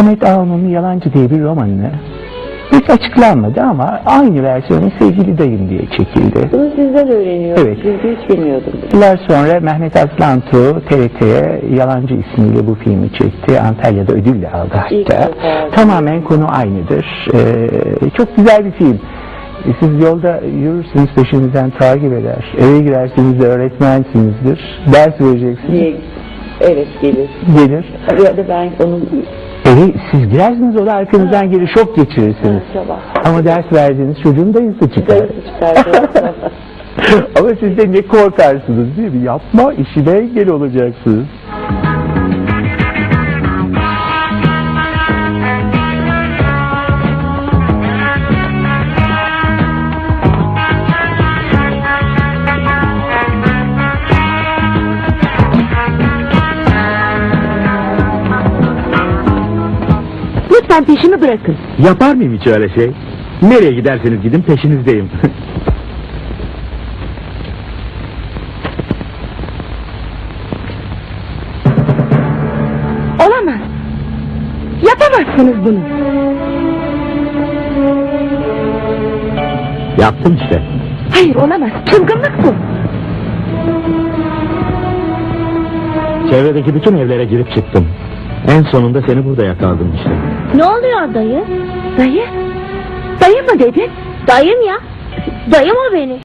Samet Ağa'nın Yalancı diye bir romanını hiç açıklanmadı ama aynı versiyonu Sevgili Dayım diye çekildi. Bunu sizden öğreniyorum. Evet. Çünkü hiç bilmiyordum. Yıllar sonra Mehmet Aslantu TRT'ye Yalancı ismiyle bu filmi çekti. Antalya'da ödül de aldı hatta. Tamamen konu aynıdır. Ee, çok güzel bir film. Siz yolda yürürsünüz peşinizden takip eder. Eve girersiniz de öğretmensinizdir. Ders vereceksiniz. Evet gelir. Gelir. Ya da ben onun Eve siz girersiniz o da arkanızdan gelir şok geçirirsiniz. sabah Ama ders verdiğiniz çocuğun dayısı çıkar. dayısı çıkardı. Ama siz de ne korkarsınız değil mi? Yapma işine engel olacaksınız. Lütfen peşimi bırakın. Yapar mıyım hiç öyle şey? Nereye giderseniz gidin peşinizdeyim. Olamaz. Yapamazsınız bunu. Yaptım işte. Hayır olamaz. Çılgınlık bu. Çevredeki bütün evlere girip çıktım. En sonunda seni burada yakaladım işte. Ne oluyor dayı? Dayı? Dayı mı dedin? Dayım ya. Dayım o benim.